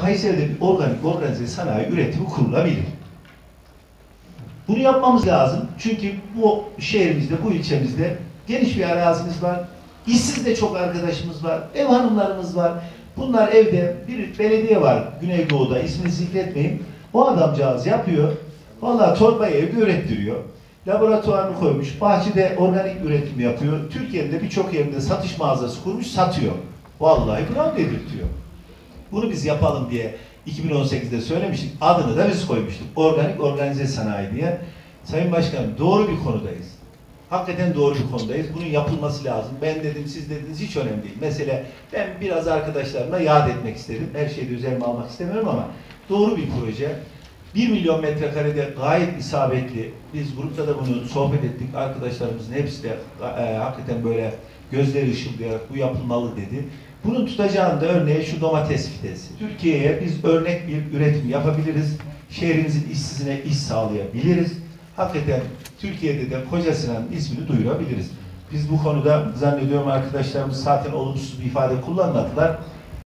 Kayseri'de bir organik organize sanayi üretimi kurulabilir. Bunu yapmamız lazım. Çünkü bu şehrimizde, bu ilçemizde geniş bir arazimiz var. İşsiz de çok arkadaşımız var. Ev hanımlarımız var. Bunlar evde bir belediye var Güneydoğu'da ismini zikretmeyeyim. O adamcağız yapıyor. Vallahi torbayı evde ürettiriyor. Laboratuvarını koymuş. Bahçede organik üretim yapıyor. Türkiye'nin de birçok yerinde satış mağazası kurmuş, satıyor. Vallahi bravo dedirtiyor. Bunu biz yapalım diye 2018'de söylemiştik. Adını da biz koymuştuk. Organik organize sanayi diye. Sayın Başkanım doğru bir konudayız. Hakikaten doğru bir konudayız. Bunun yapılması lazım. Ben dedim, siz dediniz hiç önemli değil. Mesele ben biraz arkadaşlarımla yad etmek istedim. Her şeyi üzerime almak istemiyorum ama doğru bir proje. 1 milyon metrekarede gayet isabetli. Biz grupta da bunu sohbet ettik. Arkadaşlarımızın hepsi de e, hakikaten böyle gözleri ışıldayarak bu yapılmalı dedi. Bunun tutacağını da örneği şu domates fidesi. Türkiye'ye biz örnek bir üretim yapabiliriz. Şehrimizin işsizine iş sağlayabiliriz. Hakikaten Türkiye'de de Koca Sinan'ın ismini duyurabiliriz. Biz bu konuda zannediyorum arkadaşlarımız zaten olumsuz bir ifade kullanmadılar.